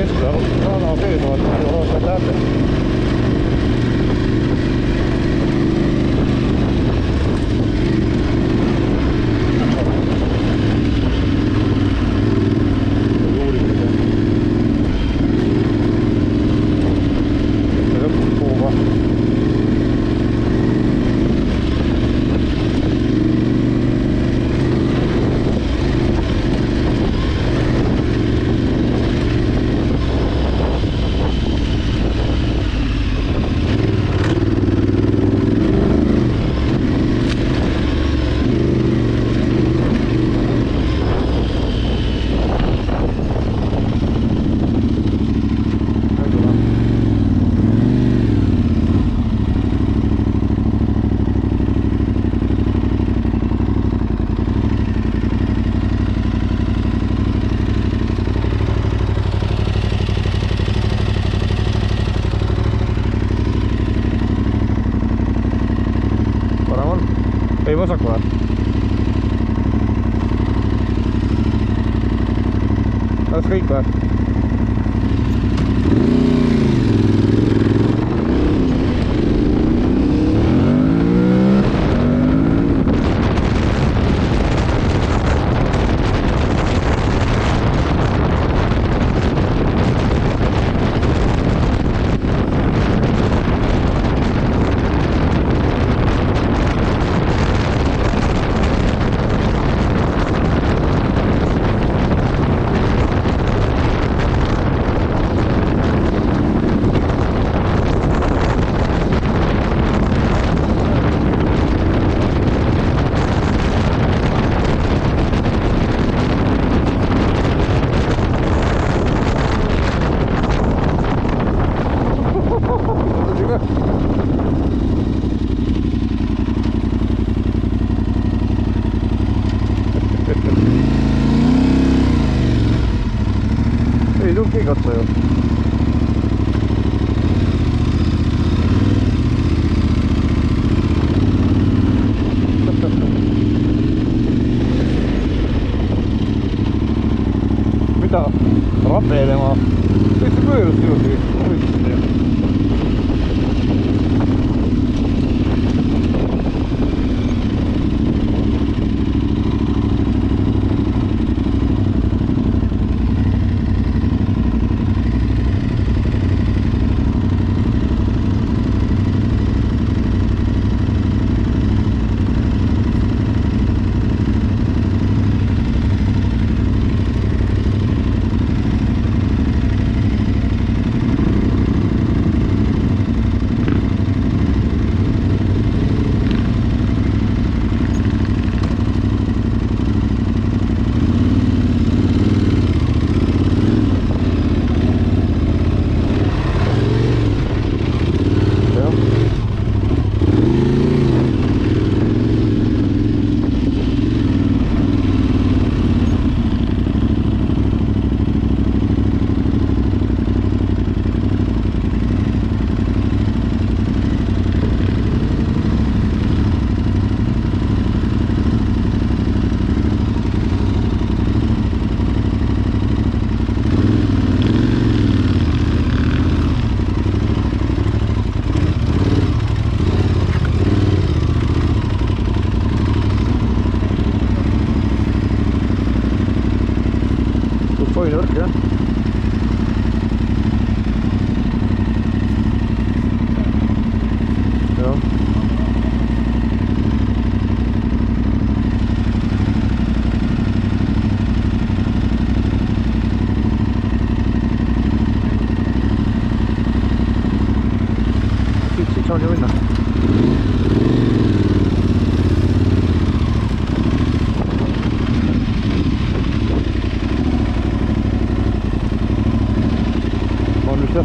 没车，那浪费多，有时候可难。was akkurat. Dat is schrikbaar. 이렇게갔어요見た。ラッペーでも。すごい色強くて。すごいですね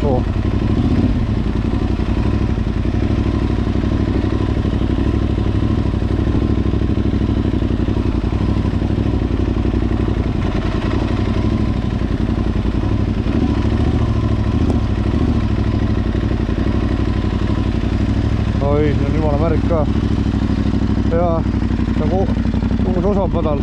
jasu. oi, see on jumala märg ka. ja nagu uus osa on madal